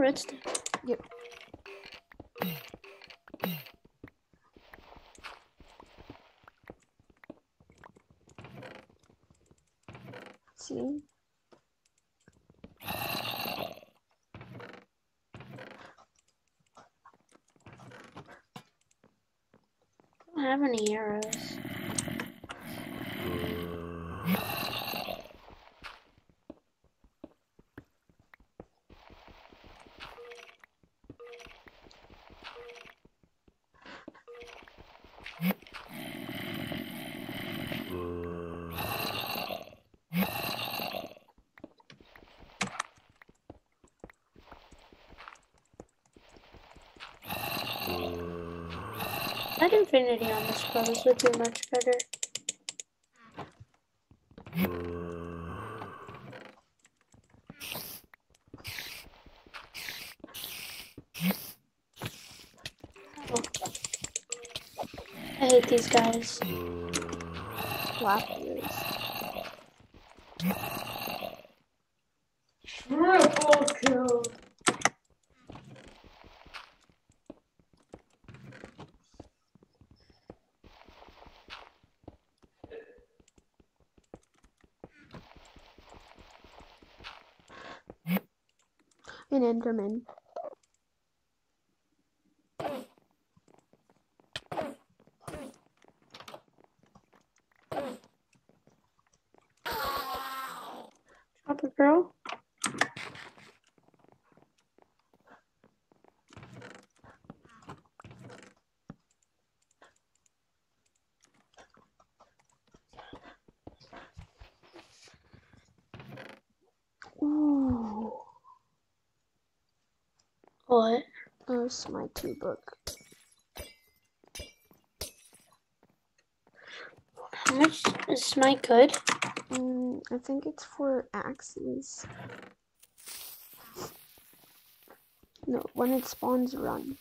redstone. Yep. See? I don't have any arrows. Infinity on this pose would be much better. Oh. I hate these guys. Flappers. Triple kill. An Enderman. What? my Smite book. How much is my good? Mm, I think it's for axes. No, when it spawns, run.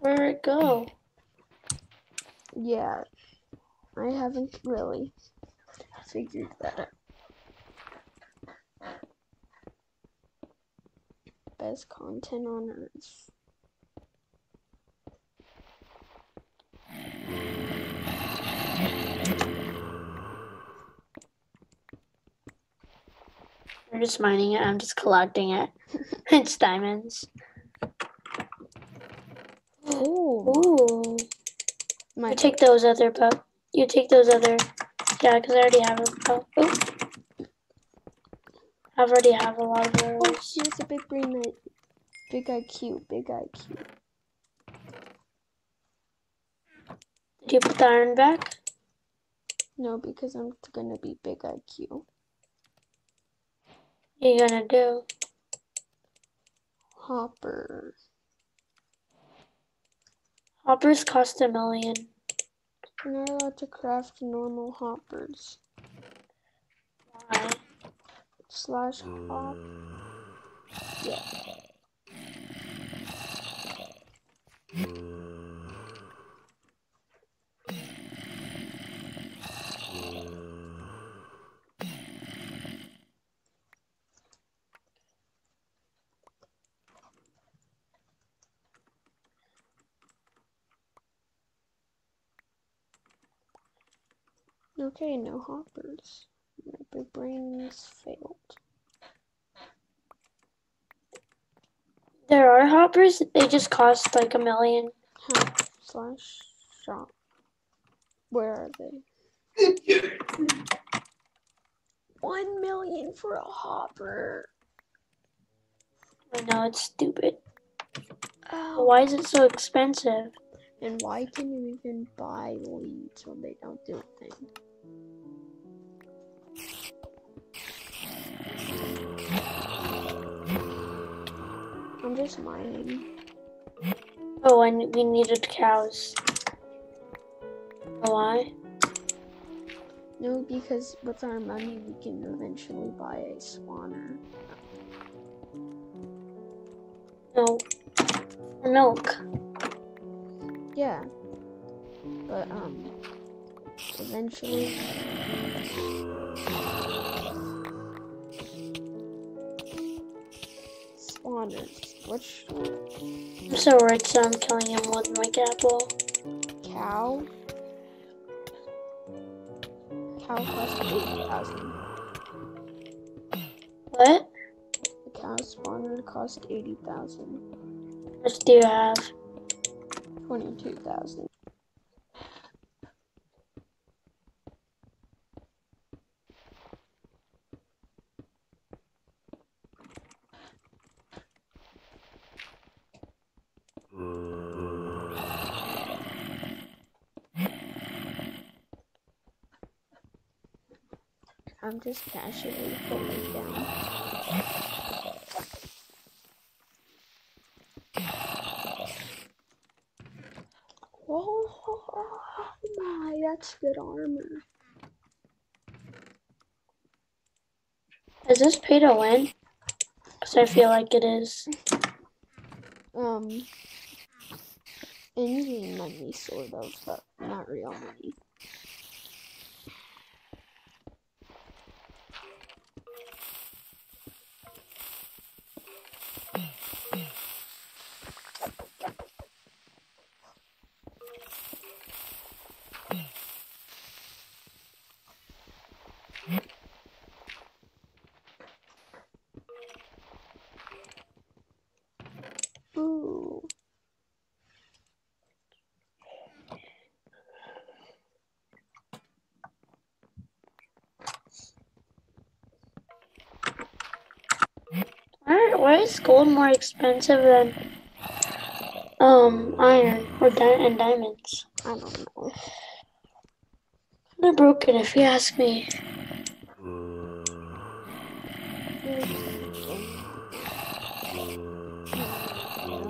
Where'd it go? Yeah, I haven't really figured that out. Best content on earth. I'm just mining it. I'm just collecting it. it's diamonds. Oh, Ooh. my You take those other pup. You take those other. Yeah, because I already have a pup. Ooh. I already have a lot of Oh, arrows. she has a big brain knight. Big IQ, big IQ. Did you put the iron back? No, because I'm gonna be big IQ. What are you gonna do? Hopper. Hoppers cost a million. You're not allowed to craft normal hoppers. Why? Slash hop. Mm. Yeah. Mm. Okay, no hoppers. My big brains failed. There are hoppers. They just cost like a million. How slash shop. Where are they? One million for a hopper. I know it's stupid. Oh. why is it so expensive? And why can you even buy leads when they don't do anything? I'm just mining. Oh, and we needed cows. Why? No, because with our money we can eventually buy a spawner. No. Milk. Yeah. But um Eventually. Spawners. Which I'm so rich, so I'm killing him with my apple. cow? Cow costs 80,000. What? The cow spawner cost 80,000. What do you have? 22,000. I'm just casually it down. Oh my, that's good armor. Is this pay to win? Because I feel like it is. Um, in-game money, sort of, but not real money. Ooh. Why, why is gold more expensive than um iron or di- and diamonds? I don't know. They're broken, if you ask me.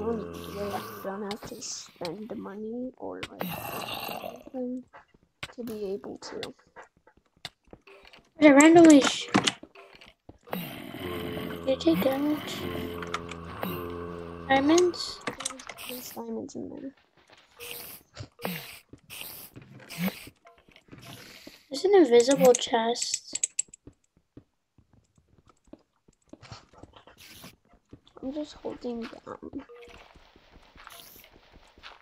don't, don't have to spend the money or like to be able to. They randomly sh- you take damage. Diamonds? There's diamonds in there. There's an invisible chest. I'm just holding down.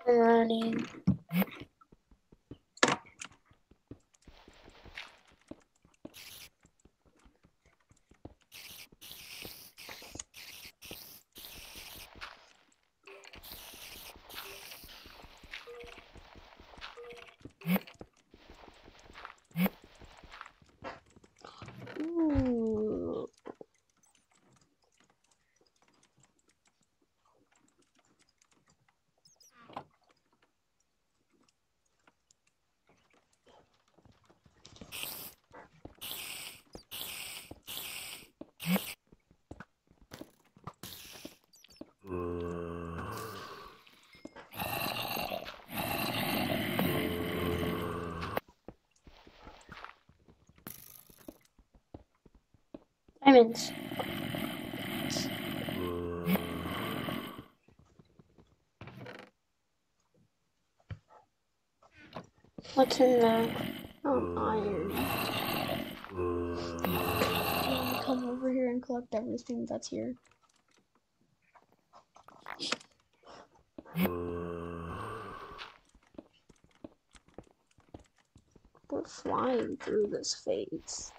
I'm running. Ooh. What's in there? Oh, iron. Come over here and collect everything that's here. We're flying through this phase.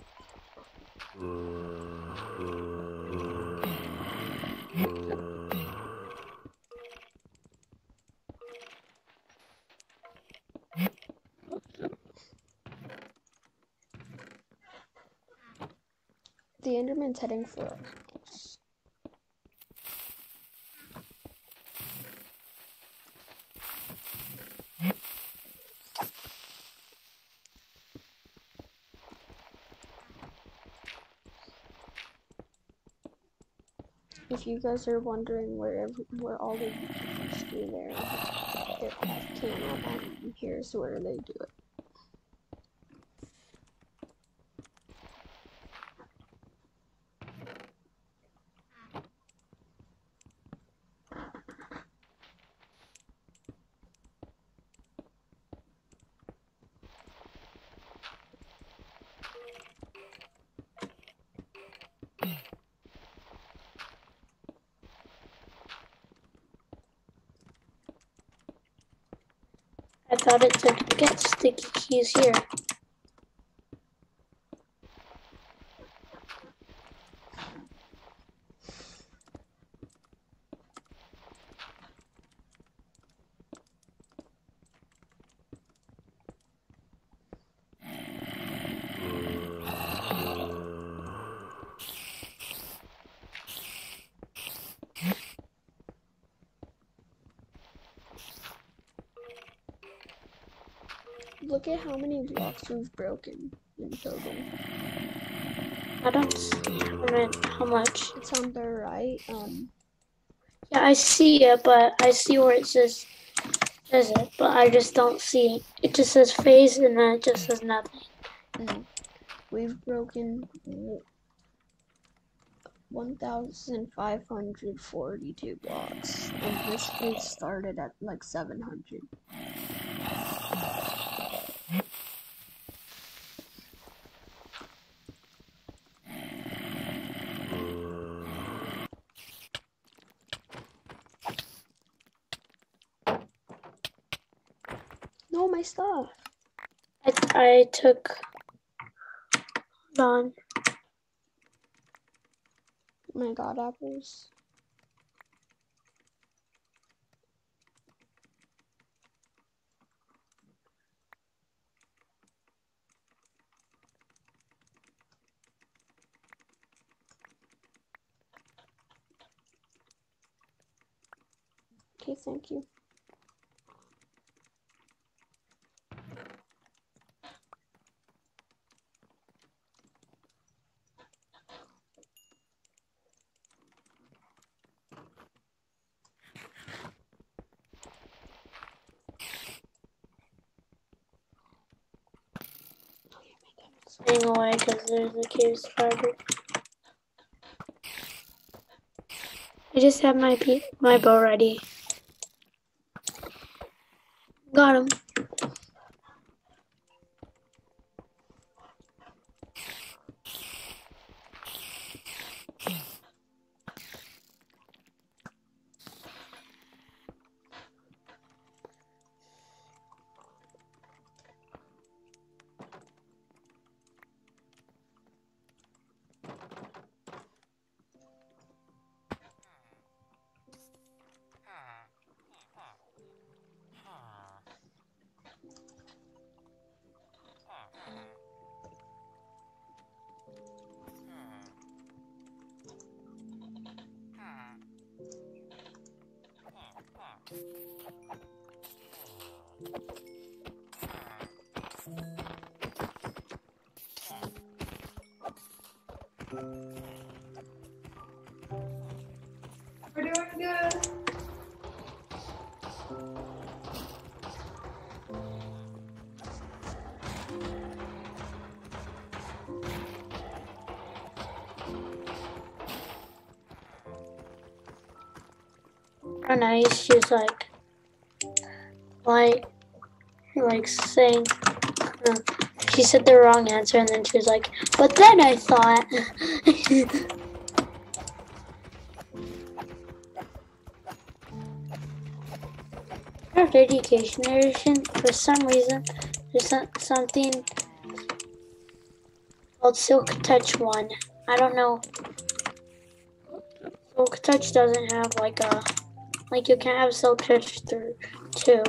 The Enderman's heading for If you guys are wondering where ev- where all the YouTubers do their their off camera, um, here's where they do it. I thought it said get sticky keys here. Look at how many blocks we've broken in total. I don't see how much- It's on the right. Um, Yeah, I see it, but I see where it says says it, but I just don't see it. It just says phase and then it just says nothing. mm, we've broken 1,542 blocks, and this phase started at like 700. No, my stuff. I I took hold on. My god apples. Okay, thank you. Because there's a cave spider. I just have my my bow ready. Got him. We're Oh nice. She was like, like, like saying, uh, she said the wrong answer, and then she was like, but then I thought. Education Edition, for some reason, there's some, something called Silk Touch 1. I don't know. Silk Touch doesn't have like a like you can't have Touch through two.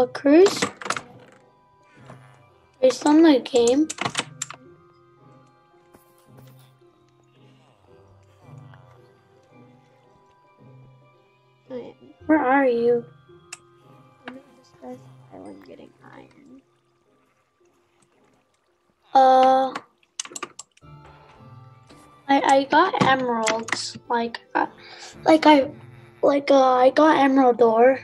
Uh, Cruz? Based on the game? Where are you? I'm in this guy's island getting iron. Uh, I I got emeralds. Like, uh, like I, like uh, I got emerald ore.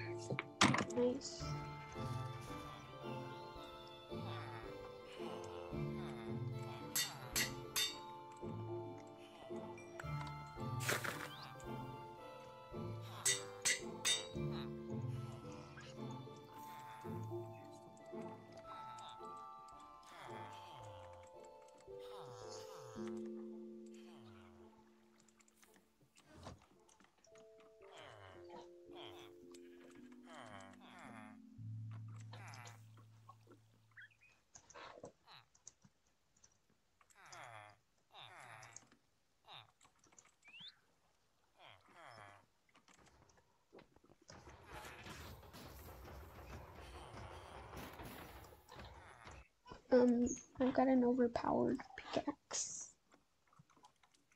Um, I've got an overpowered pickaxe.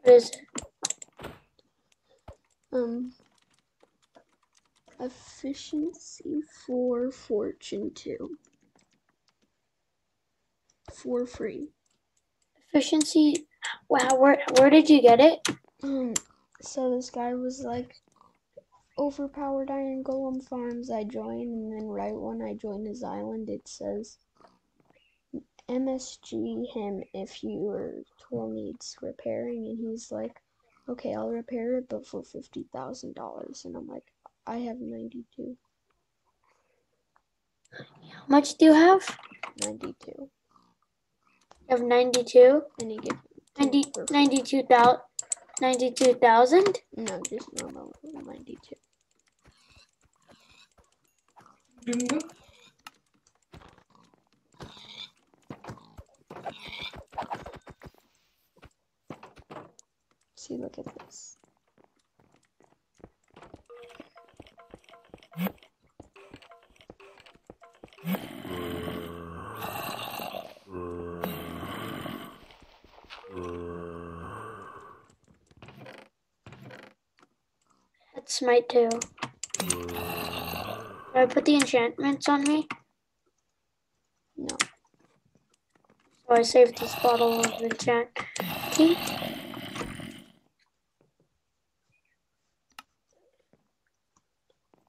What is it? Um, efficiency four, fortune two. For free. Efficiency. Wow, where where did you get it? Um, so this guy was like, overpowered iron golem farms. I joined, and then right when I joined his island, it says, MSG him if your tool needs repairing, and he's like, okay, I'll repair it, but for fifty thousand dollars, and I'm like, I have ninety two, How much do you have? ninety two, You have ninety-two. and he gave 90, for free. 92,000. 92,000? no, just normal ninety two. Dungu. See, look at this. That's smite too. Do I put the enchantments on me? No, So I saved this bottle of enchant. tea.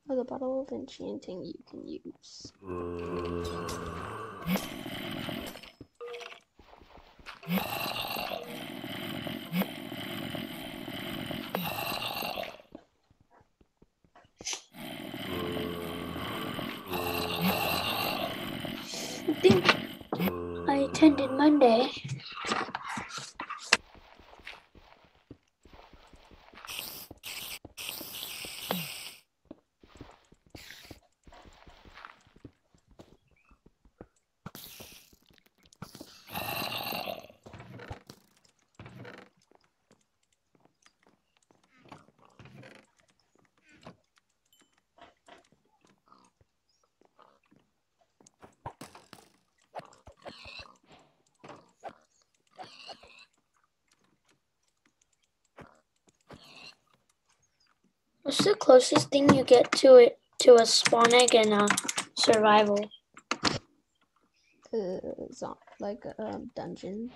oh, the bottle of enchanting you can use. I attended Monday. What's the closest thing you get to it to a spawn egg in a survival? Uh, like a um, dungeon.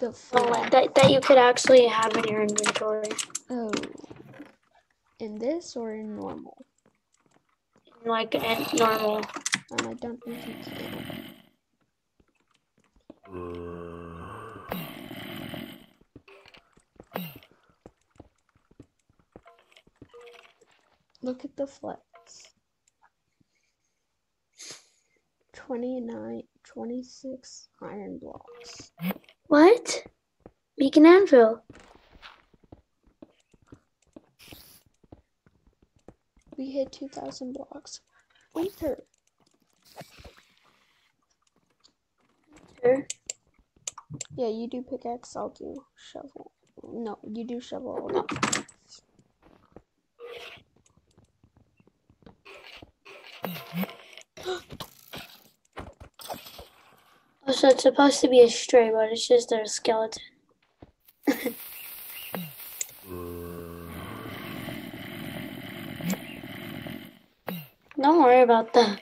The Oh, that, that you could actually have in your inventory. Oh. In this or in normal? Like in normal. Um, I don't think you can. Look at the flex. 29, 26 iron blocks. What? Make an anvil. We hit 2,000 blocks. Winter. Sure. Yeah, you do pickaxe, I'll do shovel. No, you do shovel. I'll Oh, so it's supposed to be a stray, but it's just a skeleton. Don't worry about that.